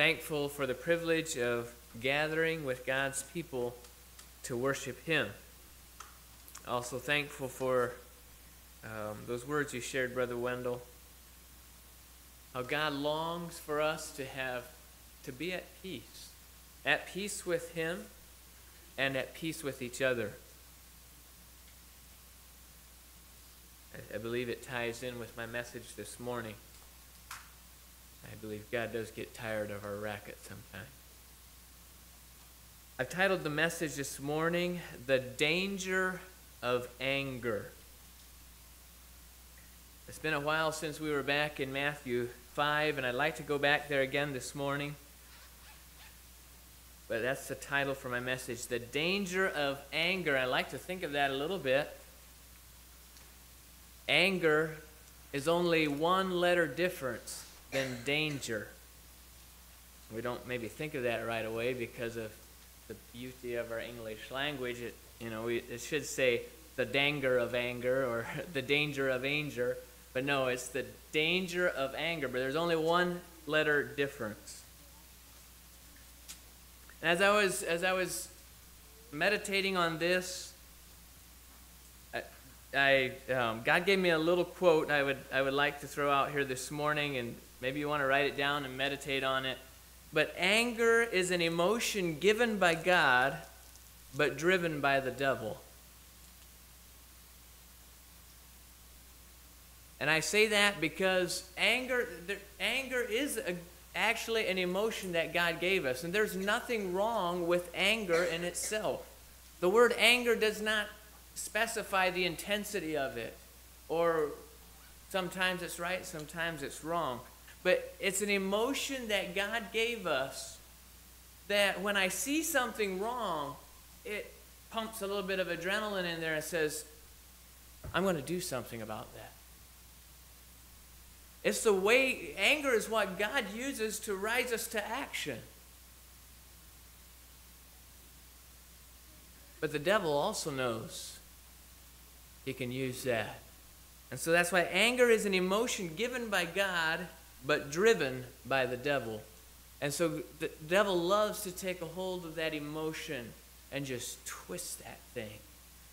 thankful for the privilege of gathering with God's people to worship Him. Also thankful for um, those words you shared, Brother Wendell. How God longs for us to have to be at peace, at peace with Him, and at peace with each other. I, I believe it ties in with my message this morning. I believe God does get tired of our racket sometimes. I've titled the message this morning, The Danger of Anger. It's been a while since we were back in Matthew 5, and I'd like to go back there again this morning. But that's the title for my message The Danger of Anger. I like to think of that a little bit. Anger is only one letter difference than danger. We don't maybe think of that right away because of the beauty of our English language. It, you know, we, it should say the danger of anger or the danger of anger, but no, it's the danger of anger. But there's only one letter difference. And as I was as I was meditating on this, I, um, God gave me a little quote I would I would like to throw out here this morning, and maybe you want to write it down and meditate on it. But anger is an emotion given by God, but driven by the devil. And I say that because anger, anger is a, actually an emotion that God gave us. And there's nothing wrong with anger in itself. The word anger does not specify the intensity of it, or sometimes it's right, sometimes it's wrong. But it's an emotion that God gave us that when I see something wrong, it pumps a little bit of adrenaline in there and says, I'm going to do something about that. It's the way, anger is what God uses to rise us to action. But the devil also knows he can use that. And so that's why anger is an emotion given by God but driven by the devil. And so the devil loves to take a hold of that emotion and just twist that thing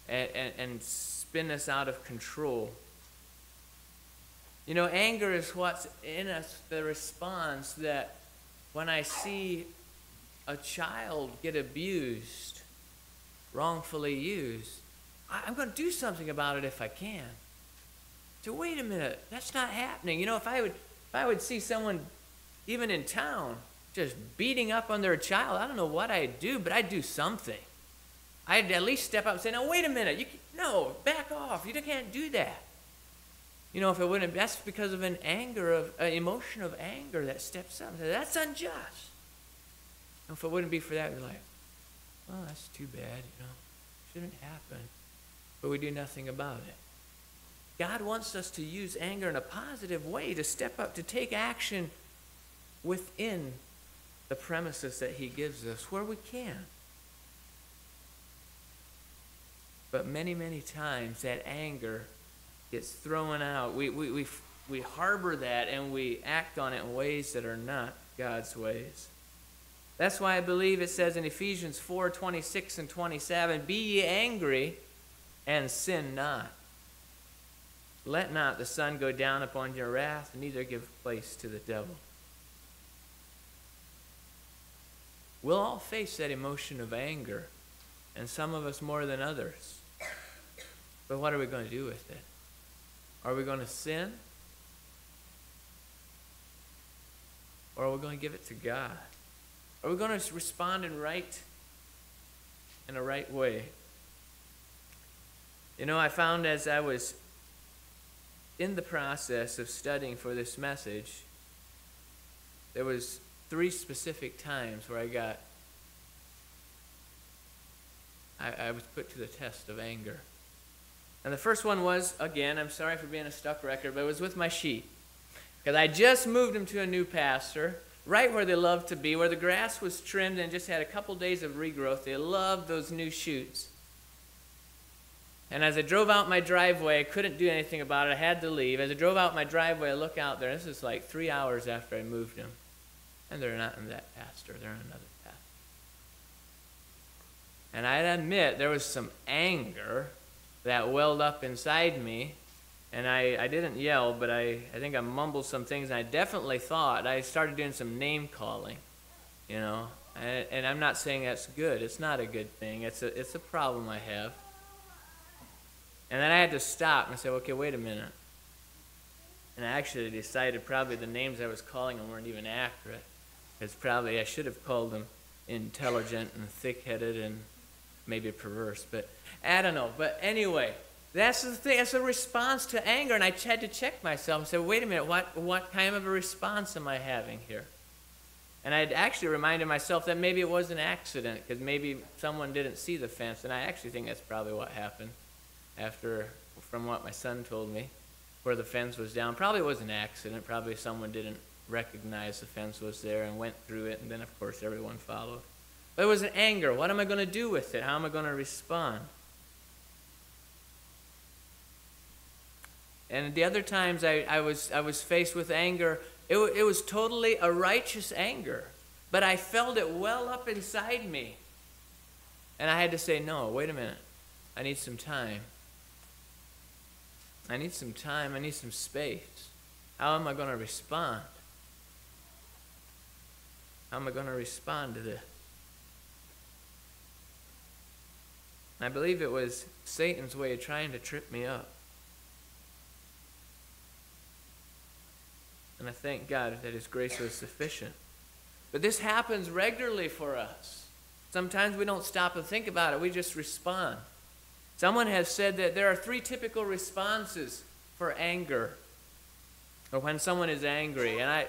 and, and, and spin us out of control. You know, anger is what's in us, the response that when I see a child get abused, wrongfully used, I'm going to do something about it if I can. So wait a minute, that's not happening. You know, if I would if I would see someone, even in town, just beating up on their child, I don't know what I'd do, but I'd do something. I'd at least step up and say, "No, wait a minute. You no, back off. You can't do that." You know, if it wouldn't, that's because of an anger of an emotion of anger that steps up and says, "That's unjust." And if it wouldn't be for that, we're like, "Well, that's too bad. You know, shouldn't happen," but we do nothing about it. God wants us to use anger in a positive way, to step up, to take action within the premises that He gives us where we can. But many, many times that anger gets thrown out. We, we, we, we harbor that and we act on it in ways that are not God's ways. That's why I believe it says in Ephesians 4 26 and 27 Be ye angry and sin not. Let not the sun go down upon your wrath, neither give place to the devil. We'll all face that emotion of anger, and some of us more than others. But what are we going to do with it? Are we going to sin? Or are we going to give it to God? Are we going to respond in right in a right way? You know, I found as I was in the process of studying for this message, there was three specific times where I got I, I, was put to the test of anger. And the first one was, again, I'm sorry for being a stuck record, but it was with my sheep. Because I just moved them to a new pasture, right where they loved to be, where the grass was trimmed and just had a couple days of regrowth. They loved those new shoots. And as I drove out my driveway, I couldn't do anything about it. I had to leave. As I drove out my driveway, I look out there. This is like three hours after I moved him. And they're not in that pastor, they're in another pastor. And I admit there was some anger that welled up inside me. And I, I didn't yell, but I, I think I mumbled some things. And I definitely thought, I started doing some name calling, you know. And, and I'm not saying that's good. It's not a good thing. It's a, it's a problem I have. And then I had to stop and say, okay, wait a minute. And I actually decided probably the names I was calling them weren't even accurate. Because probably I should have called them intelligent and thick headed and maybe perverse. But I don't know. But anyway, that's the thing. That's a response to anger. And I had to check myself and say, wait a minute, what, what kind of a response am I having here? And I actually reminded myself that maybe it was an accident because maybe someone didn't see the fence. And I actually think that's probably what happened after, from what my son told me, where the fence was down. Probably was an accident. Probably someone didn't recognize the fence was there and went through it. And then, of course, everyone followed. But it was an anger. What am I going to do with it? How am I going to respond? And the other times I, I, was, I was faced with anger, it, it was totally a righteous anger. But I felt it well up inside me. And I had to say, no, wait a minute. I need some time. I need some time. I need some space. How am I going to respond? How am I going to respond to this? I believe it was Satan's way of trying to trip me up. And I thank God that His grace was sufficient. But this happens regularly for us. Sometimes we don't stop and think about it, we just respond. Someone has said that there are three typical responses for anger, or when someone is angry. And I,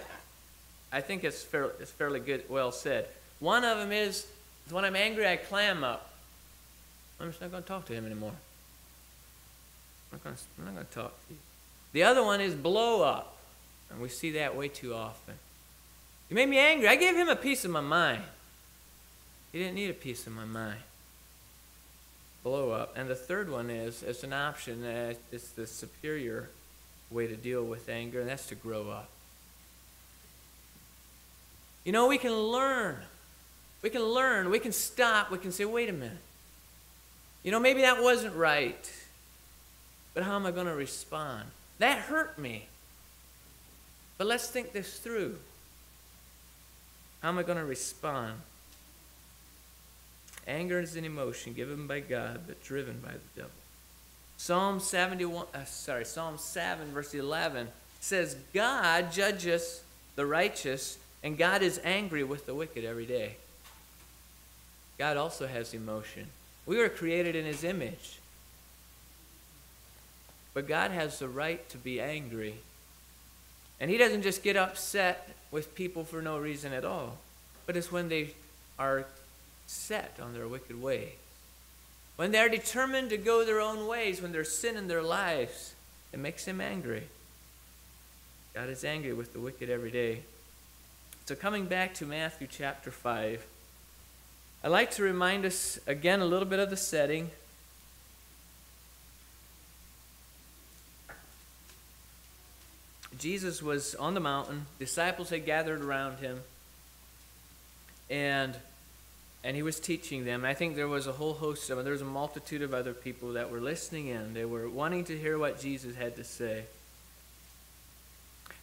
I think it's, fair, it's fairly good, well said. One of them is when I'm angry, I clam up. I'm just not going to talk to him anymore. I'm not going to, talk to you. The other one is blow up. And we see that way too often. He made me angry. I gave him a piece of my mind. He didn't need a piece of my mind. Blow up. And the third one is, it's an option, uh, it's the superior way to deal with anger, and that's to grow up. You know, we can learn. We can learn. We can stop. We can say, wait a minute. You know, maybe that wasn't right. But how am I going to respond? That hurt me. But let's think this through. How am I going to respond? Anger is an emotion given by God but driven by the devil. Psalm 71 uh, sorry, Psalm 7 verse 11 says God judges the righteous and God is angry with the wicked every day. God also has emotion. We were created in his image. But God has the right to be angry and he doesn't just get upset with people for no reason at all, but it's when they are set on their wicked way. When they're determined to go their own ways, when there's sin in their lives, it makes him angry. God is angry with the wicked every day. So, coming back to Matthew chapter 5, I'd like to remind us again a little bit of the setting. Jesus was on the mountain. Disciples had gathered around him. And and he was teaching them. I think there was a whole host of them. There was a multitude of other people that were listening in. They were wanting to hear what Jesus had to say.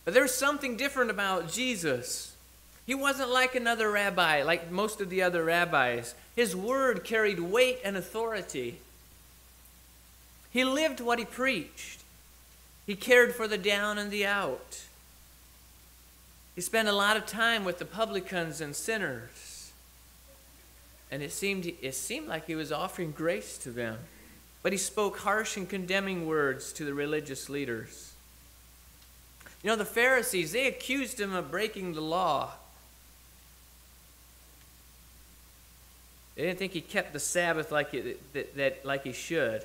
But there's something different about Jesus. He wasn't like another rabbi, like most of the other rabbis. His word carried weight and authority. He lived what he preached. He cared for the down and the out. He spent a lot of time with the publicans and sinners. And it seemed, it seemed like he was offering grace to them. But he spoke harsh and condemning words to the religious leaders. You know, the Pharisees, they accused him of breaking the law. They didn't think he kept the Sabbath like, that, that, like he should.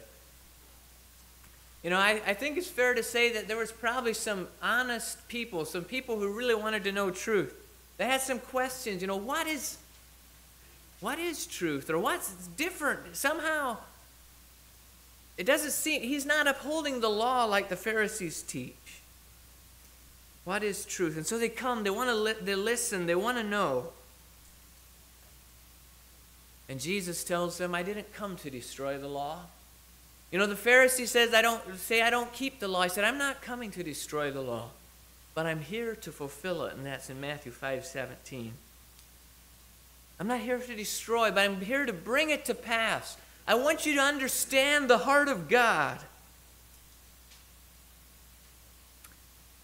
You know, I, I think it's fair to say that there was probably some honest people, some people who really wanted to know truth. They had some questions, you know, what is what is truth or what's different? Somehow it doesn't seem he's not upholding the law like the Pharisees teach. What is truth? And so they come, they want to li- they listen, they want to know. And Jesus tells them, I didn't come to destroy the law. You know, the Pharisee says, I don't say I don't keep the law. He said, I'm not coming to destroy the law, but I'm here to fulfill it, and that's in Matthew 5 17. I'm not here to destroy, but I'm here to bring it to pass. I want you to understand the heart of God.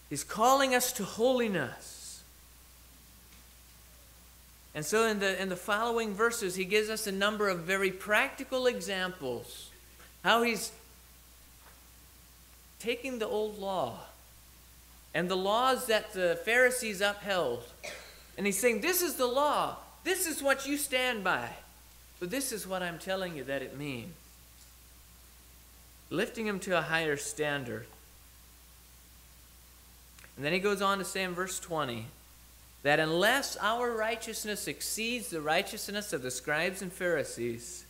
He's calling us to holiness. And so in the, in the following verses, he gives us a number of very practical examples how he's taking the old law and the laws that the Pharisees upheld, and he's saying, This is the law. This is what you stand by. But this is what I'm telling you that it means. Lifting him to a higher standard. And then he goes on to say in verse 20 that unless our righteousness exceeds the righteousness of the scribes and Pharisees,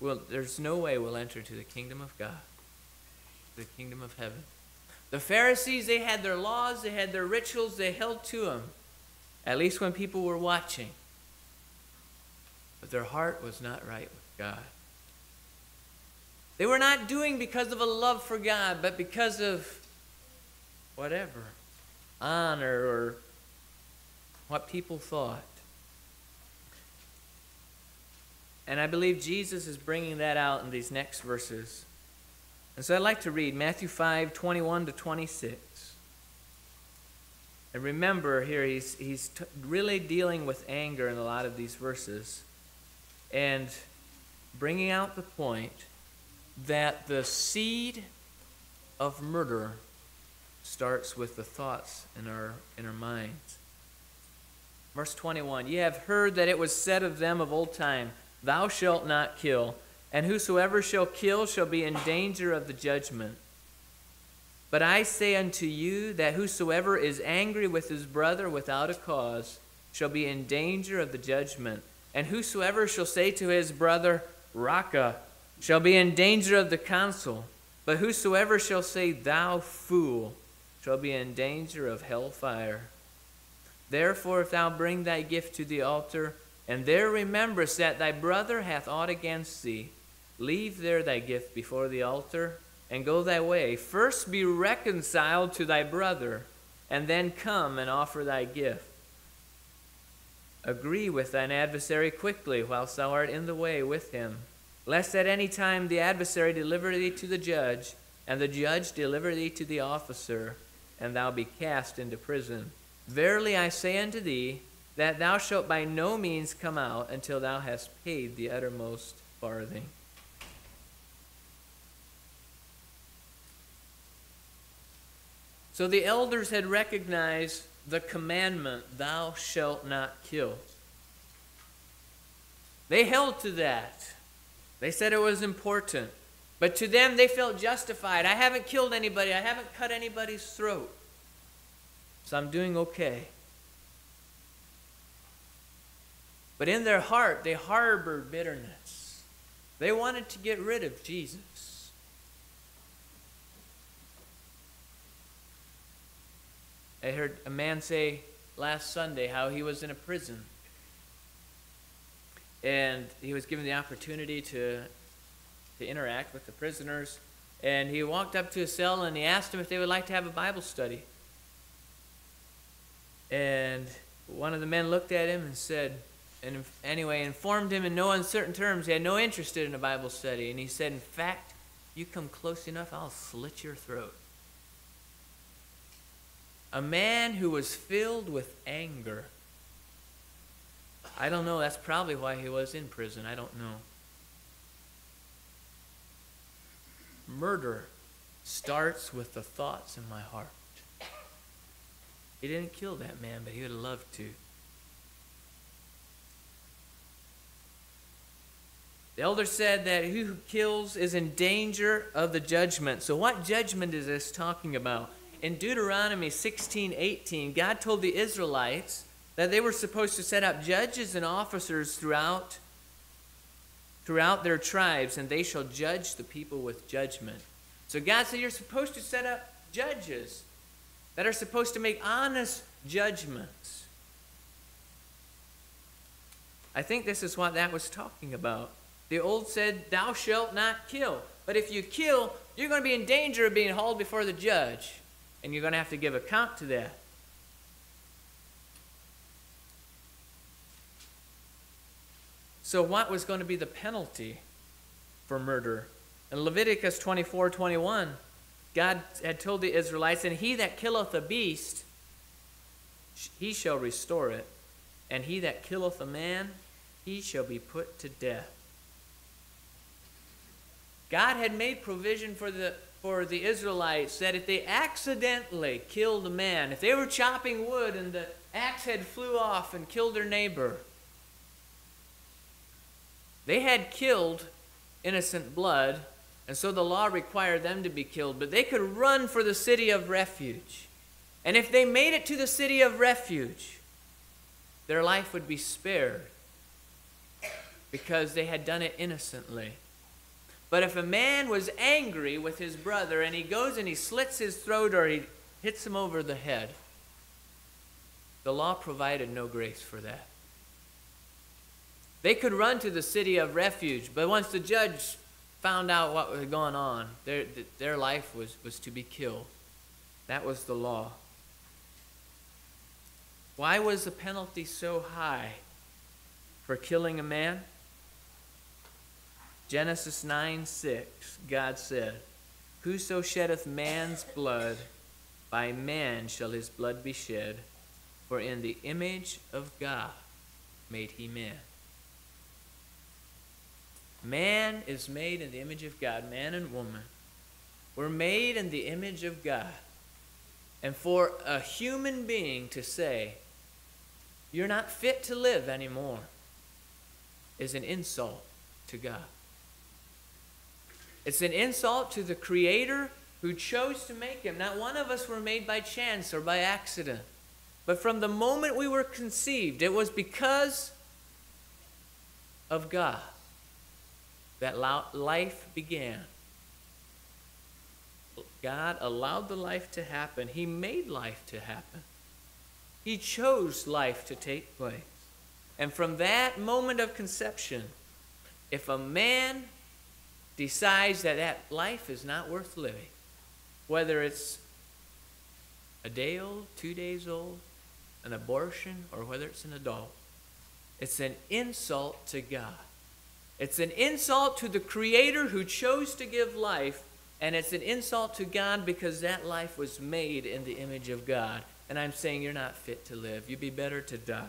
well, there's no way we'll enter to the kingdom of God, the kingdom of heaven. The Pharisees, they had their laws, they had their rituals, they held to them, at least when people were watching. But their heart was not right with God. They were not doing because of a love for God, but because of whatever honor or what people thought. And I believe Jesus is bringing that out in these next verses. And so I'd like to read Matthew 5 21 to 26. And remember here, he's, he's really dealing with anger in a lot of these verses and bringing out the point that the seed of murder starts with the thoughts in our, in our minds. Verse 21 Ye have heard that it was said of them of old time, Thou shalt not kill, and whosoever shall kill shall be in danger of the judgment. But I say unto you that whosoever is angry with his brother without a cause shall be in danger of the judgment. And whosoever shall say to his brother, Raca, shall be in danger of the council. But whosoever shall say, Thou fool, shall be in danger of hell fire. Therefore, if thou bring thy gift to the altar, and there rememberest that thy brother hath aught against thee, leave there thy gift before the altar, and go thy way. First be reconciled to thy brother, and then come and offer thy gift. Agree with thine adversary quickly whilst thou art in the way with him, lest at any time the adversary deliver thee to the judge, and the judge deliver thee to the officer, and thou be cast into prison. Verily I say unto thee, that thou shalt by no means come out until thou hast paid the uttermost farthing. So the elders had recognized the commandment, Thou shalt not kill. They held to that. They said it was important. But to them, they felt justified. I haven't killed anybody, I haven't cut anybody's throat. So I'm doing okay. But in their heart, they harbored bitterness. They wanted to get rid of Jesus. I heard a man say last Sunday how he was in a prison. And he was given the opportunity to, to interact with the prisoners. And he walked up to a cell and he asked them if they would like to have a Bible study. And one of the men looked at him and said, and anyway, informed him in no uncertain terms he had no interest in a Bible study. And he said, In fact, you come close enough, I'll slit your throat. A man who was filled with anger. I don't know, that's probably why he was in prison. I don't know. Murder starts with the thoughts in my heart. He didn't kill that man, but he would have loved to. The elder said that who kills is in danger of the judgment. So, what judgment is this talking about? In Deuteronomy 16 18, God told the Israelites that they were supposed to set up judges and officers throughout, throughout their tribes, and they shall judge the people with judgment. So, God said, You're supposed to set up judges. that are supposed to make honest judgments. I think this is what that was talking about. The old said, Thou shalt not kill. But if you kill, you're going to be in danger of being hauled before the judge, and you're going to have to give account to that. So, what was going to be the penalty for murder? In Leviticus 24 21, God had told the Israelites, And he that killeth a beast, he shall restore it, and he that killeth a man, he shall be put to death. God had made provision for the for the Israelites that if they accidentally killed a man, if they were chopping wood and the axe head flew off and killed their neighbor, they had killed innocent blood, and so the law required them to be killed, but they could run for the city of refuge. And if they made it to the city of refuge, their life would be spared because they had done it innocently. But if a man was angry with his brother and he goes and he slits his throat or he hits him over the head, the law provided no grace for that. They could run to the city of refuge, but once the judge found out what was going on, their, their life was, was to be killed. That was the law. Why was the penalty so high for killing a man? Genesis 9 6, God said, Whoso sheddeth man's blood, by man shall his blood be shed, for in the image of God made he man. Man is made in the image of God, man and woman. We're made in the image of God. And for a human being to say, you're not fit to live anymore, is an insult to God. It's an insult to the Creator who chose to make him. Not one of us were made by chance or by accident. But from the moment we were conceived, it was because of God that life began. God allowed the life to happen. He made life to happen. He chose life to take place. And from that moment of conception, if a man decides that that life is not worth living, whether it's a day old, two days old, an abortion, or whether it's an adult, it's an insult to God. It's an insult to the Creator who chose to give life, and it's an insult to God because that life was made in the image of God. And I'm saying you're not fit to live. You'd be better to die.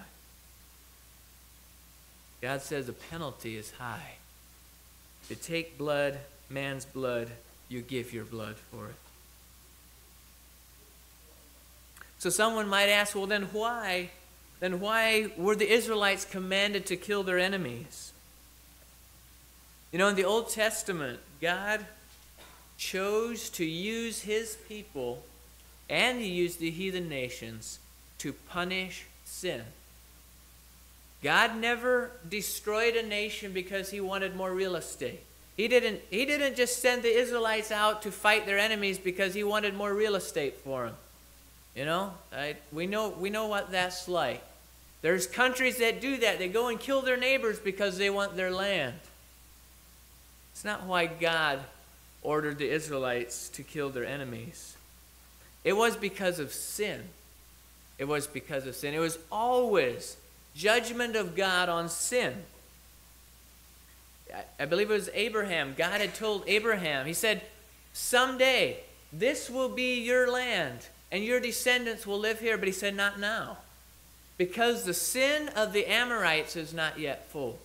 God says the penalty is high. To take blood, man's blood, you give your blood for it. So someone might ask, well, then why? Then why were the Israelites commanded to kill their enemies? You know, in the Old Testament, God chose to use his people and he used the heathen nations to punish sin. God never destroyed a nation because he wanted more real estate. He didn't, he didn't just send the Israelites out to fight their enemies because he wanted more real estate for them. You know, I, we know we know what that's like. There's countries that do that. They go and kill their neighbors because they want their land. It's not why God ordered the Israelites to kill their enemies. It was because of sin. It was because of sin. It was always judgment of God on sin. I believe it was Abraham. God had told Abraham, He said, Someday this will be your land and your descendants will live here. But He said, Not now. Because the sin of the Amorites is not yet full.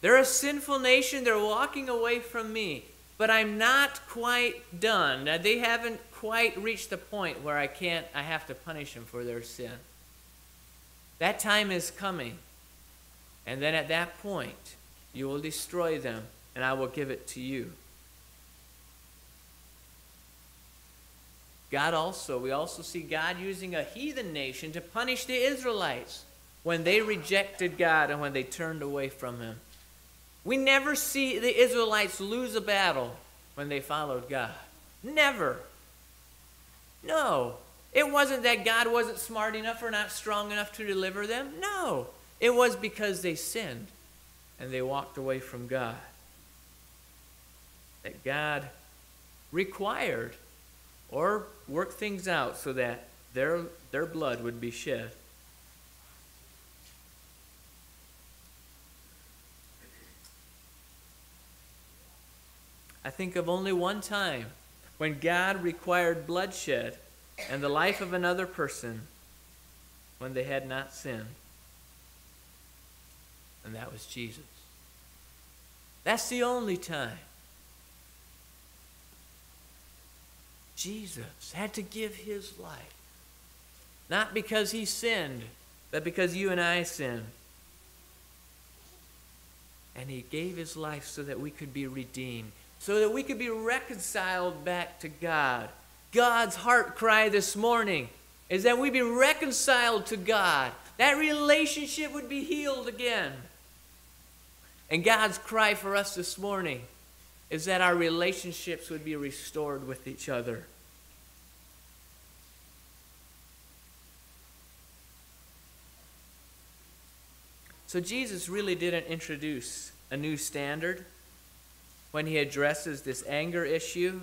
They're a sinful nation. They're walking away from me. But I'm not quite done. They haven't quite reached the point where I can't, I have to punish them for their sin. That time is coming. And then at that point, you will destroy them, and I will give it to you. God also, we also see God using a heathen nation to punish the Israelites when they rejected God and when they turned away from Him. We never see the Israelites lose a battle when they followed God. Never. No. It wasn't that God wasn't smart enough or not strong enough to deliver them. No. It was because they sinned and they walked away from God. That God required or worked things out so that their, their blood would be shed. I think of only one time when God required bloodshed and the life of another person when they had not sinned. And that was Jesus. That's the only time. Jesus had to give his life. Not because he sinned, but because you and I sinned. And he gave his life so that we could be redeemed, so that we could be reconciled back to God. God's heart cry this morning is that we be reconciled to God. That relationship would be healed again. And God's cry for us this morning is that our relationships would be restored with each other. So Jesus really didn't introduce a new standard when he addresses this anger issue.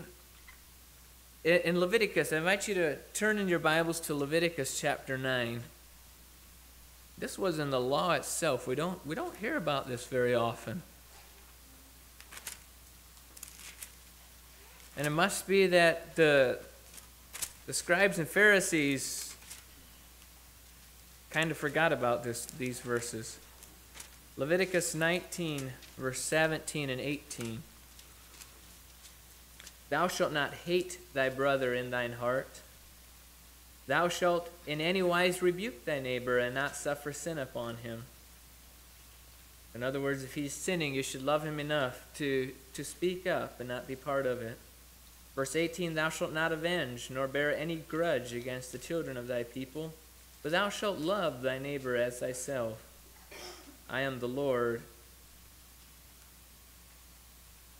In Leviticus, I invite you to turn in your Bibles to Leviticus chapter 9. This was in the law itself. We don't, we don't hear about this very often. And it must be that the, the scribes and Pharisees kind of forgot about this, these verses. Leviticus 19, verse 17 and 18. Thou shalt not hate thy brother in thine heart. Thou shalt in any wise rebuke thy neighbor and not suffer sin upon him. In other words, if he's sinning, you should love him enough to, to speak up and not be part of it. Verse 18 Thou shalt not avenge, nor bear any grudge against the children of thy people, but thou shalt love thy neighbor as thyself. I am the Lord.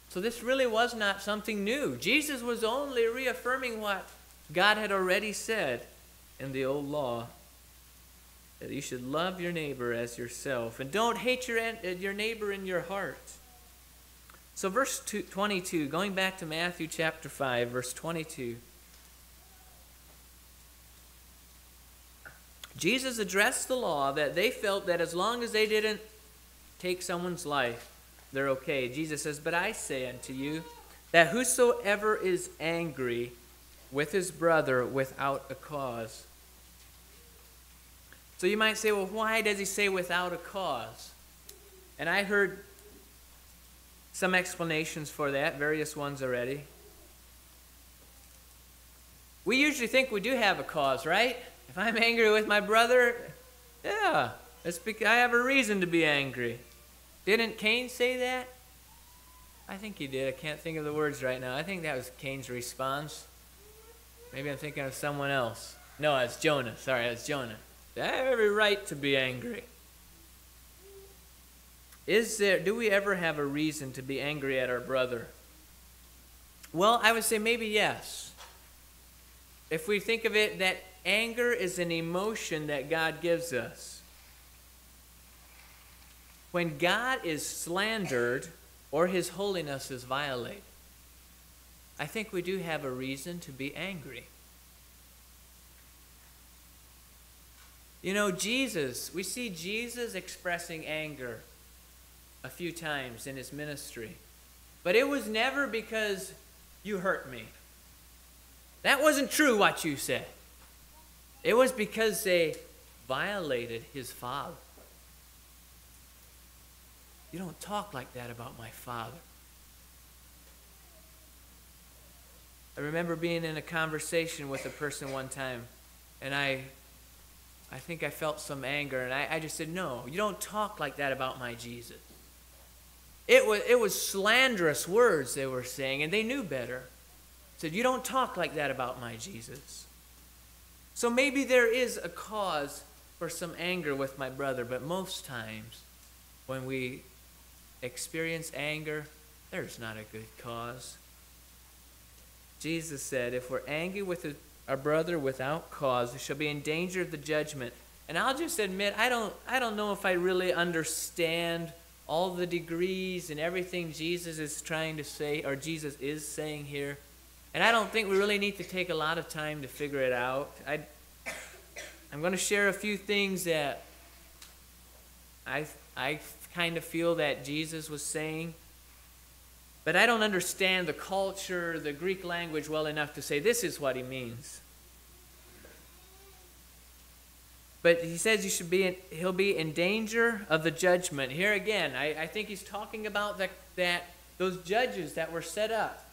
So this really was not something new. Jesus was only reaffirming what God had already said in the old law that you should love your neighbor as yourself and don't hate your, uh, your neighbor in your heart. So, verse 22, going back to Matthew chapter 5, verse 22. Jesus addressed the law that they felt that as long as they didn't take someone's life, they're okay. Jesus says, But I say unto you that whosoever is angry with his brother without a cause. So you might say, well, why does he say without a cause? And I heard some explanations for that, various ones already. We usually think we do have a cause, right? If I'm angry with my brother, yeah, it's because I have a reason to be angry. Didn't Cain say that? I think he did. I can't think of the words right now. I think that was Cain's response. Maybe I'm thinking of someone else. No, it's Jonah. Sorry, it's Jonah. I have every right to be angry. Is there do we ever have a reason to be angry at our brother? Well, I would say maybe yes. If we think of it that anger is an emotion that God gives us. When God is slandered or his holiness is violated, I think we do have a reason to be angry. You know, Jesus, we see Jesus expressing anger a few times in his ministry. But it was never because you hurt me. That wasn't true what you said. It was because they violated his father. You don't talk like that about my father. I remember being in a conversation with a person one time, and I I think I felt some anger, and I, I just said, No, you don't talk like that about my Jesus. It was, it was slanderous words they were saying, and they knew better. Said, You don't talk like that about my Jesus. So maybe there is a cause for some anger with my brother, but most times when we experience anger, there's not a good cause. Jesus said, if we're angry with our brother without cause we shall be in danger of the judgment. And I'll just admit, I don't, I don't know if I really understand all the degrees and everything Jesus is trying to say, or Jesus is saying here. And I don't think we really need to take a lot of time to figure it out. I, I'm going to share a few things that I, I kind of feel that Jesus was saying. But I don't understand the culture, the Greek language well enough to say this is what he means. But he says you should be in, he'll be in danger of the judgment. Here again, I, I think he's talking about that, that those judges that were set up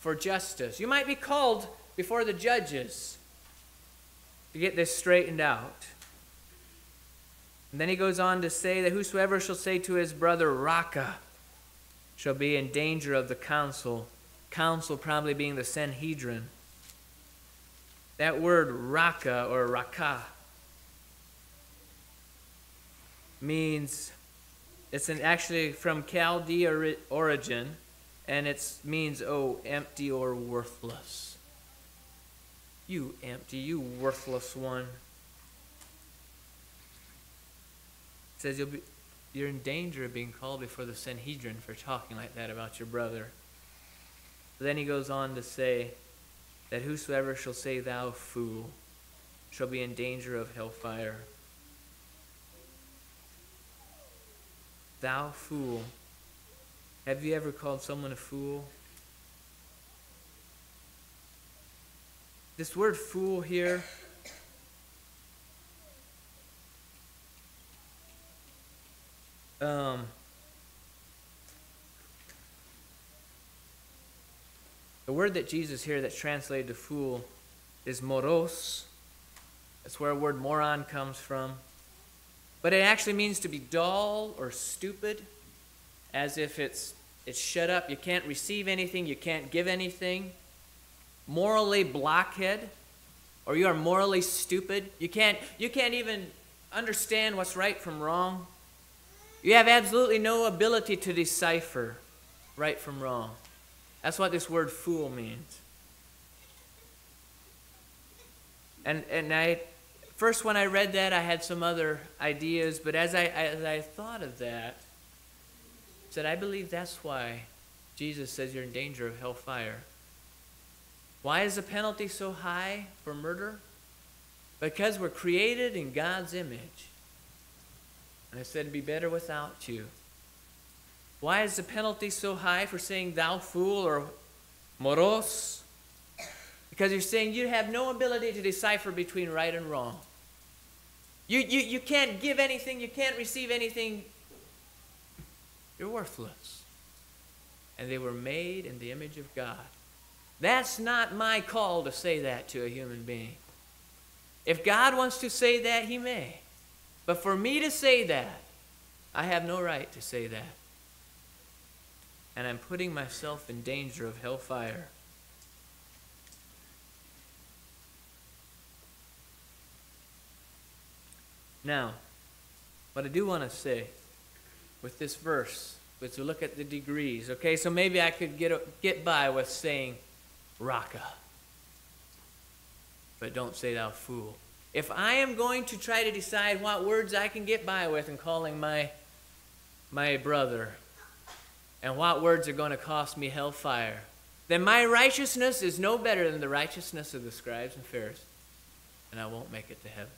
for justice. You might be called before the judges to get this straightened out. And then he goes on to say that whosoever shall say to his brother, Raca, shall be in danger of the council. Council probably being the Sanhedrin. That word Raca or Raka means it's an actually from Chaldee origin and it means, oh, empty or worthless. You empty, you worthless one. It says you'll be, you're in danger of being called before the Sanhedrin for talking like that about your brother. But then he goes on to say that whosoever shall say, Thou fool, shall be in danger of hellfire. Thou fool. Have you ever called someone a fool? This word fool here um, the word that Jesus here that's translated to fool is moros. That's where the word moron comes from. But it actually means to be dull or stupid as if it's it's shut up. You can't receive anything. You can't give anything. Morally blockhead, or you are morally stupid. You can't you can't even understand what's right from wrong. You have absolutely no ability to decipher right from wrong. That's what this word fool means. And and I first when I read that I had some other ideas, but as I as I thought of that, said, I believe that's why Jesus says you're in danger of hellfire. Why is the penalty so high for murder? Because we're created in God's image. And I said, it'd be better without you. Why is the penalty so high for saying thou fool or moros? Because you're saying you have no ability to decipher between right and wrong. You, you, you can't give anything, you can't receive anything you're worthless. And they were made in the image of God. That's not my call to say that to a human being. If God wants to say that, He may. But for me to say that, I have no right to say that. And I'm putting myself in danger of hellfire. Now, what I do want to say with this verse, but to look at the degrees. Okay, so maybe I could get, get by with saying Raka. But don't say thou fool. If I am going to try to decide what words I can get by with in calling my, my brother, and what words are going to cost me hellfire, then my righteousness is no better than the righteousness of the scribes and Pharisees, and I won't make it to heaven.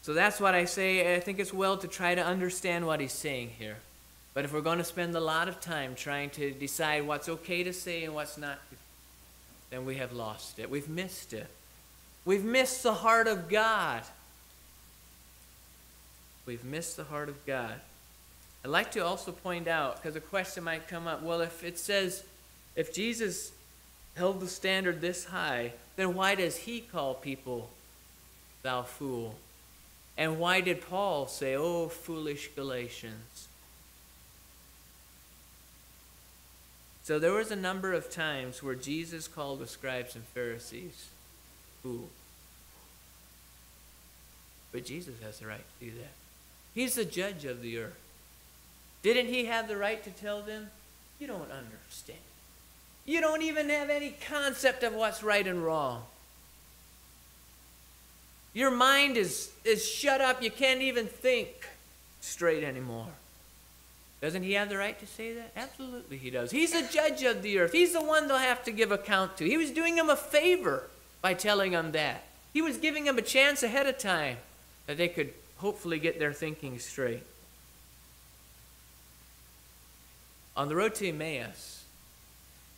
So that's what I say. I think it's well to try to understand what he's saying here. But if we're going to spend a lot of time trying to decide what's okay to say and what's not, then we have lost it. We've missed it. We've missed the heart of God. We've missed the heart of God. I'd like to also point out, because a question might come up well, if it says, if Jesus held the standard this high, then why does he call people thou fool? And why did Paul say, Oh, foolish Galatians? So there was a number of times where Jesus called the scribes and Pharisees fool. But Jesus has the right to do that. He's the judge of the earth. Didn't he have the right to tell them, You don't understand. You don't even have any concept of what's right and wrong. Your mind is, is shut up. You can't even think straight anymore. Doesn't he have the right to say that? Absolutely, he does. He's the judge of the earth. He's the one they'll have to give account to. He was doing them a favor by telling them that. He was giving them a chance ahead of time that they could hopefully get their thinking straight. On the road to Emmaus,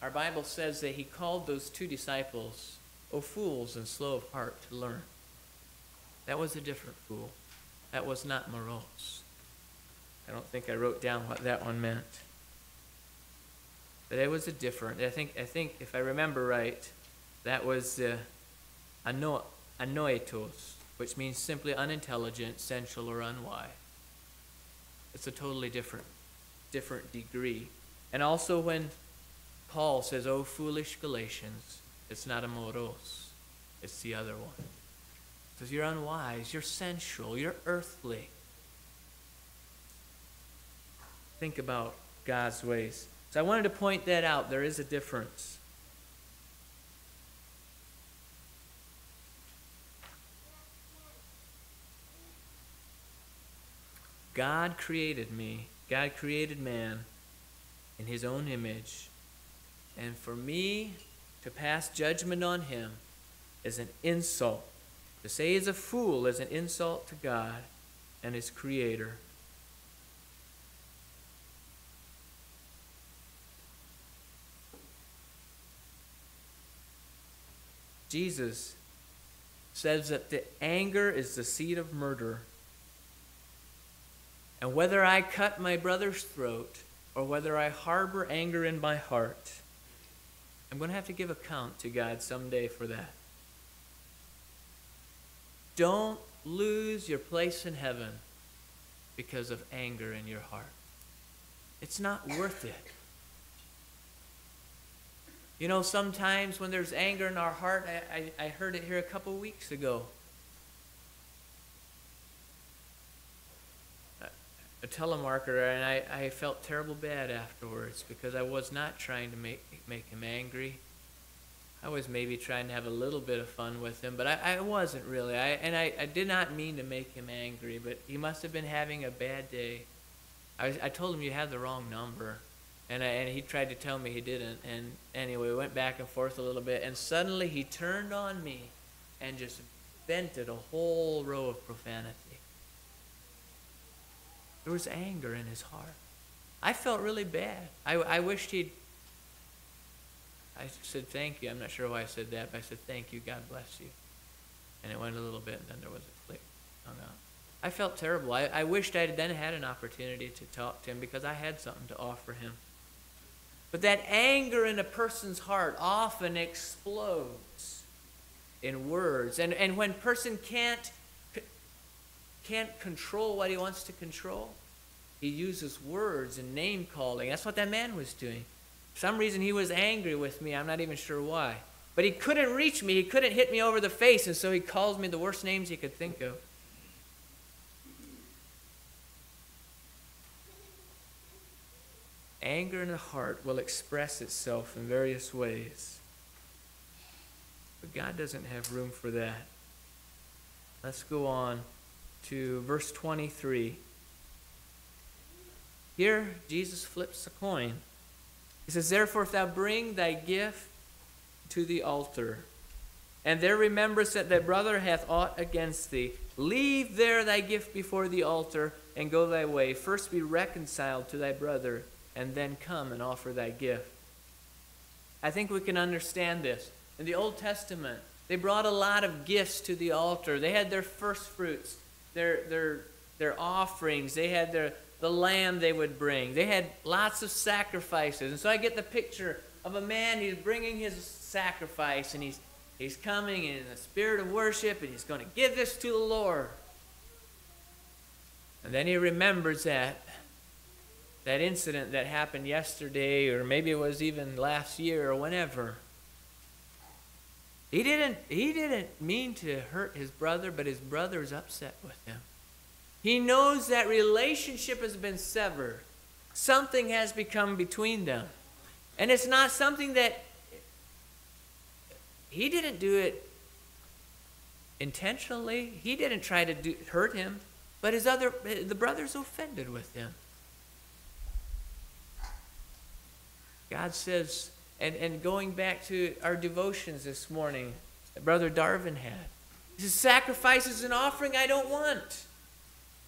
our Bible says that he called those two disciples, O fools and slow of heart to learn. That was a different fool. That was not moros. I don't think I wrote down what that one meant. But it was a different. I think I think if I remember right, that was uh, ano, anoetos, which means simply unintelligent, sensual, or unwise. It's a totally different different degree. And also when Paul says, "Oh foolish Galatians," it's not amoros, it's the other one. Because you're unwise, you're sensual, you're earthly. Think about God's ways. So I wanted to point that out. There is a difference. God created me, God created man in his own image. And for me to pass judgment on him is an insult. To say he's a fool is an insult to God and his creator. Jesus says that the anger is the seed of murder. And whether I cut my brother's throat or whether I harbor anger in my heart, I'm going to have to give account to God someday for that. Don't lose your place in heaven because of anger in your heart. It's not worth it. You know, sometimes when there's anger in our heart, I, I, I heard it here a couple weeks ago. A telemarketer, and I, I felt terrible bad afterwards because I was not trying to make, make him angry. I was maybe trying to have a little bit of fun with him, but I, I wasn't really. I, and I, I did not mean to make him angry, but he must have been having a bad day. I, was, I told him you had the wrong number. And, I, and he tried to tell me he didn't. And anyway, we went back and forth a little bit. And suddenly he turned on me and just vented a whole row of profanity. There was anger in his heart. I felt really bad. I, I wished he'd. I said, Thank you. I'm not sure why I said that, but I said, Thank you. God bless you. And it went a little bit, and then there was a click. Hung. I felt terrible. I, I wished I had then had an opportunity to talk to him because I had something to offer him. But that anger in a person's heart often explodes in words. And, and when person can't, can't control what he wants to control, he uses words and name calling. That's what that man was doing. For some reason he was angry with me. I'm not even sure why. But he couldn't reach me. He couldn't hit me over the face, and so he calls me the worst names he could think of. Anger in the heart will express itself in various ways. But God doesn't have room for that. Let's go on to verse 23. Here, Jesus flips a coin. He says, Therefore, if thou bring thy gift to the altar, and there rememberest that thy brother hath aught against thee, leave there thy gift before the altar, and go thy way. First be reconciled to thy brother and then come and offer thy gift. I think we can understand this. In the Old Testament, they brought a lot of gifts to the altar. They had their first fruits, their, their, their offerings, they had their, the lamb they would bring. They had lots of sacrifices. And so I get the picture of a man, he's bringing his sacrifice, and he's, he's coming in a spirit of worship, and he's going to give this to the Lord. And then he remembers that that incident that happened yesterday, or maybe it was even last year or whenever. He didn't, he didn't mean to hurt his brother, but his brother is upset with him. He knows that relationship has been severed. Something has become between them. And it's not something that he didn't do it intentionally. He didn't try to do, hurt him, but his other the brothers offended with him. God says, and, and going back to our devotions this morning Brother Darvin had, he says, is an offering I don't want,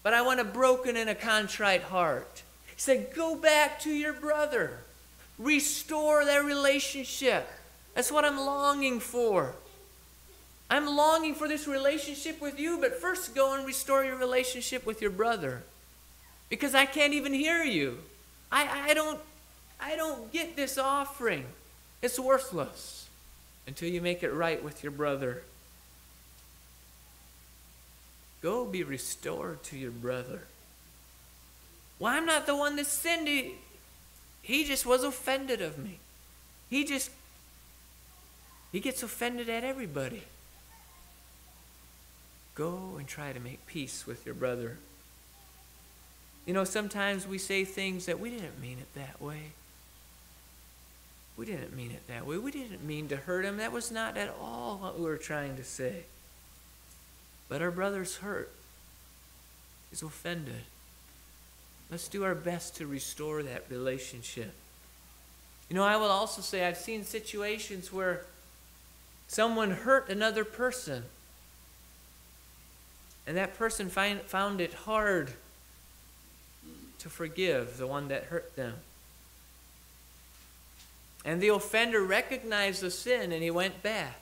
but I want a broken and a contrite heart. He said, Go back to your brother, restore that relationship. That's what I'm longing for. I'm longing for this relationship with you, but first go and restore your relationship with your brother. Because I can't even hear you. I, I don't I don't get this offering. It's worthless until you make it right with your brother. Go be restored to your brother. Well, I'm not the one that sinned. He, he just was offended of me. He just, he gets offended at everybody. Go and try to make peace with your brother. You know, sometimes we say things that we didn't mean it that way. We didn't mean it that way. We didn't mean to hurt him. That was not at all what we were trying to say. But our brother's hurt. He's offended. Let's do our best to restore that relationship. You know, I will also say I've seen situations where someone hurt another person, and that person find, found it hard to forgive the one that hurt them. And the offender recognized the sin and he went back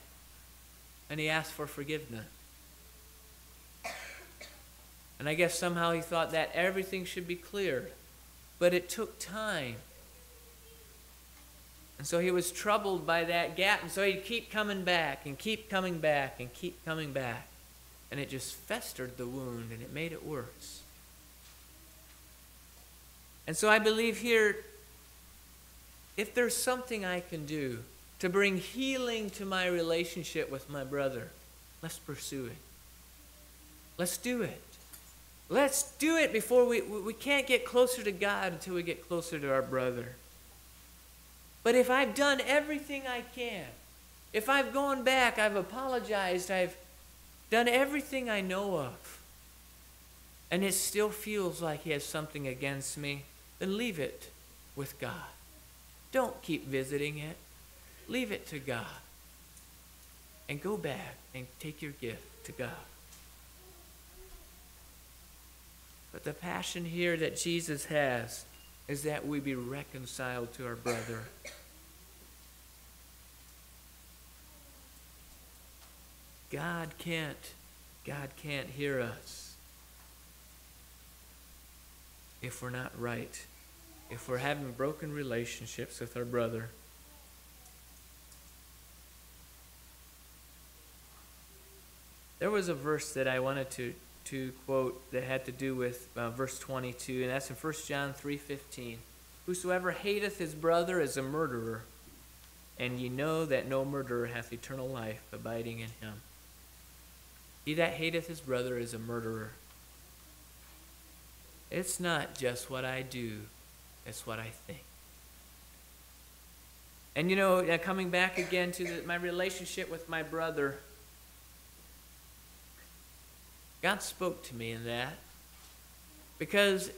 and he asked for forgiveness. And I guess somehow he thought that everything should be cleared. But it took time. And so he was troubled by that gap. And so he'd keep coming back and keep coming back and keep coming back. And it just festered the wound and it made it worse. And so I believe here if there's something I can do to bring healing to my relationship with my brother, let's pursue it. Let's do it. Let's do it before we, we can't get closer to God until we get closer to our brother. But if I've done everything I can, if I've gone back, I've apologized, I've done everything I know of, and it still feels like he has something against me, then leave it with God. Don't keep visiting it. Leave it to God. And go back and take your gift to God. But the passion here that Jesus has is that we be reconciled to our brother. God can't God can't hear us if we're not right if we're having broken relationships with our brother. There was a verse that I wanted to, to quote that had to do with uh, verse 22, and that's in 1 John 3.15. Whosoever hateth his brother is a murderer, and ye know that no murderer hath eternal life abiding in him. He that hateth his brother is a murderer. It's not just what I do it's what I think. And you know, uh, coming back again to the, my relationship with my brother, God spoke to me in that. Because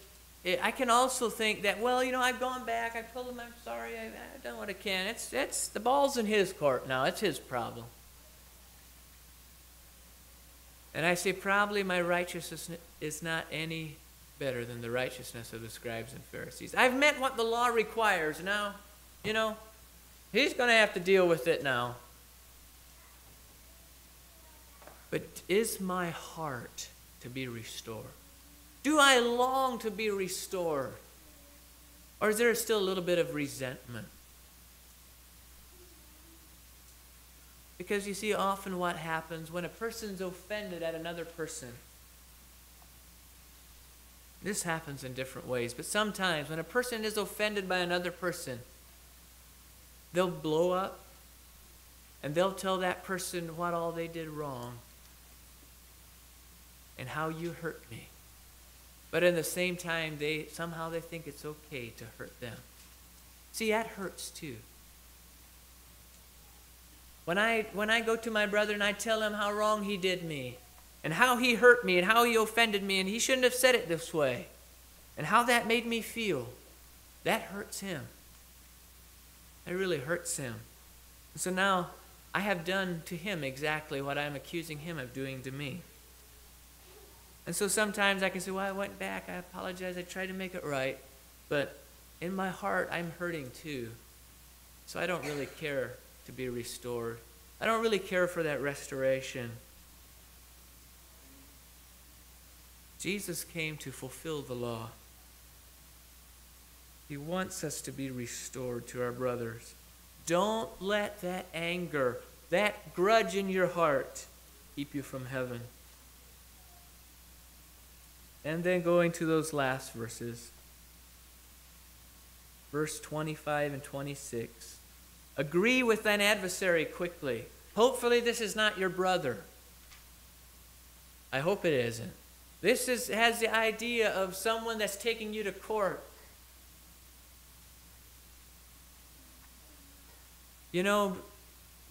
it, I can also think that, well, you know, I've gone back, I've told him I'm sorry, I, I've done what I can. It's, it's, the ball's in his court now, it's his problem. And I say, probably my righteousness is not any better than the righteousness of the scribes and Pharisees. I've met what the law requires. Now, you know, he's going to have to deal with it now. But is my heart to be restored? Do I long to be restored? Or is there still a little bit of resentment? Because you see, often what happens when a person's offended at another person, this happens in different ways, but sometimes when a person is offended by another person, they'll blow up and they'll tell that person what all they did wrong and how you hurt me. But in the same time, they somehow they think it's okay to hurt them. See, that hurts too. When I, when I go to my brother and I tell him how wrong he did me, and how he hurt me, and how he offended me, and he shouldn't have said it this way, and how that made me feel, that hurts him. That really hurts him. So now I have done to him exactly what I'm accusing him of doing to me. And so sometimes I can say, Well, I went back, I apologize, I tried to make it right. But in my heart, I'm hurting too. So I don't really care to be restored. I don't really care for that restoration. Jesus came to fulfill the law. He wants us to be restored to our brothers. Don't let that anger, that grudge in your heart, keep you from heaven. And then going to those last verses, verse 25 and 26. Agree with thine adversary quickly. Hopefully, this is not your brother. I hope it isn't. This is, has the idea of someone that's taking you to court. You know,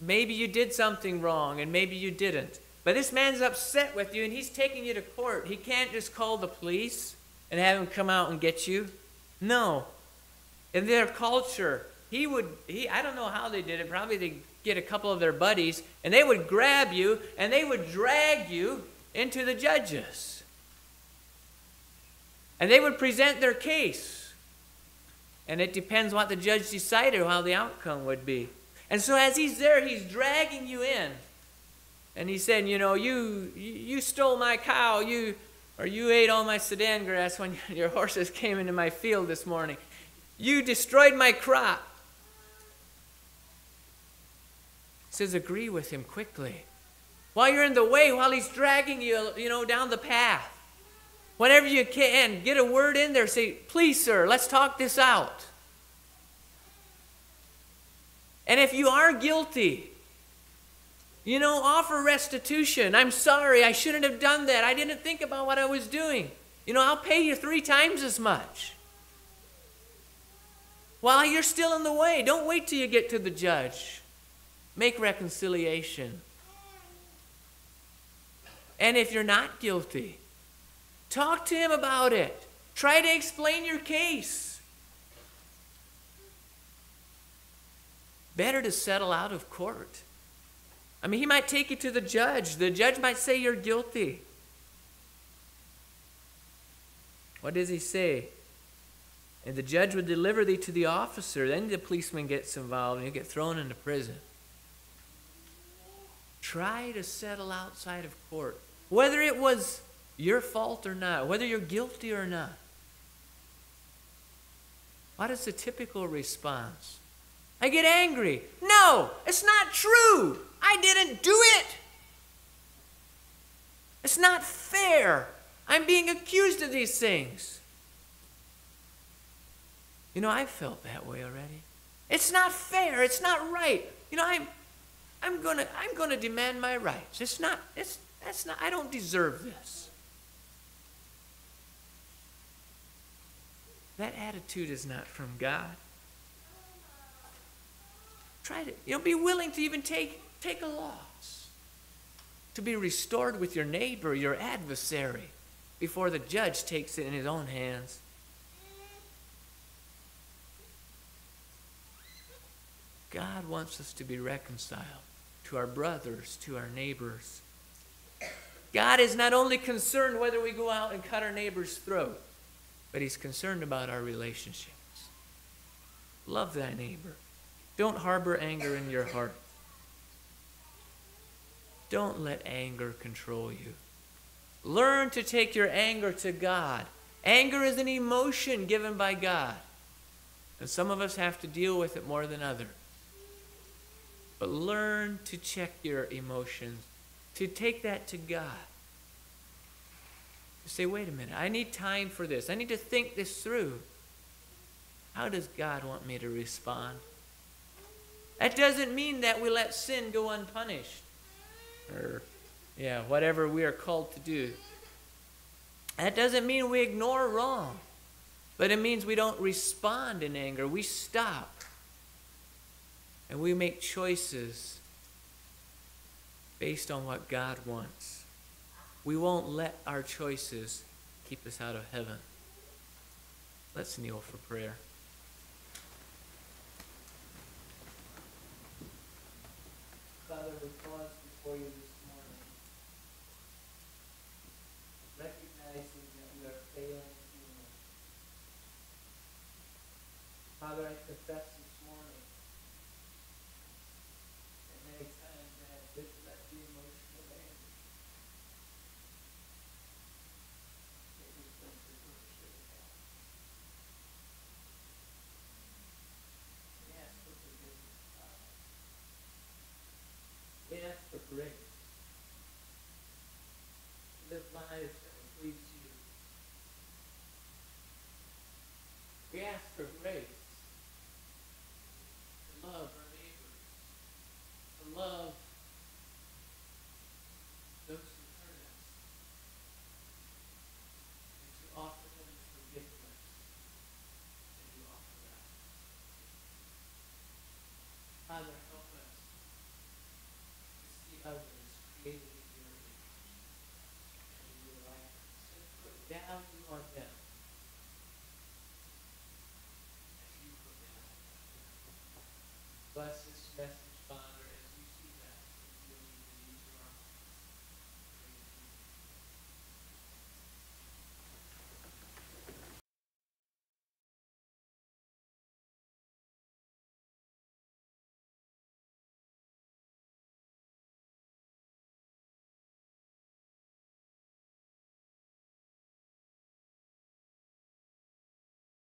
maybe you did something wrong and maybe you didn't. But this man's upset with you and he's taking you to court. He can't just call the police and have him come out and get you. No. In their culture, he would he I don't know how they did it. Probably they get a couple of their buddies and they would grab you and they would drag you into the judges. And they would present their case. And it depends what the judge decided how the outcome would be. And so as he's there, he's dragging you in. And he's saying, you know, you you stole my cow, you or you ate all my Sudan grass when your horses came into my field this morning. You destroyed my crop. says, agree with him quickly. While you're in the way, while he's dragging you, you know, down the path. Whenever you can, get a word in there. Say, please, sir, let's talk this out. And if you are guilty, you know, offer restitution. I'm sorry, I shouldn't have done that. I didn't think about what I was doing. You know, I'll pay you three times as much. While you're still in the way, don't wait till you get to the judge. Make reconciliation. And if you're not guilty, talk to him about it. Try to explain your case. Better to settle out of court. I mean, he might take you to the judge. The judge might say you're guilty. What does he say? And the judge would deliver thee to the officer. Then the policeman gets involved and you get thrown into prison. Try to settle outside of court, whether it was your fault or not, whether you're guilty or not. What is the typical response? I get angry. No, it's not true. I didn't do it. It's not fair. I'm being accused of these things. You know, I've felt that way already. It's not fair. It's not right. You know, I'm I'm gonna I'm gonna demand my rights. It's not it's that's not I don't deserve this. That attitude is not from God. Try to you know be willing to even take take a loss. To be restored with your neighbor, your adversary, before the judge takes it in his own hands. God wants us to be reconciled to our brothers, to our neighbors. God is not only concerned whether we go out and cut our neighbor's throat, but He's concerned about our relationships. Love thy neighbor. Don't harbor anger in your heart. Don't let anger control you. Learn to take your anger to God. Anger is an emotion given by God. And some of us have to deal with it more than others. But learn to check your emotions, to take that to God. To say, wait a minute, I need time for this. I need to think this through. How does God want me to respond? That doesn't mean that we let sin go unpunished. Or, yeah, whatever we are called to do. That doesn't mean we ignore wrong. But it means we don't respond in anger. We stop and we make choices based on what God wants. We won't let our choices keep us out of heaven. Let's kneel for prayer. Father, we pause before you this morning, recognizing that we are failing humans. Father, I confess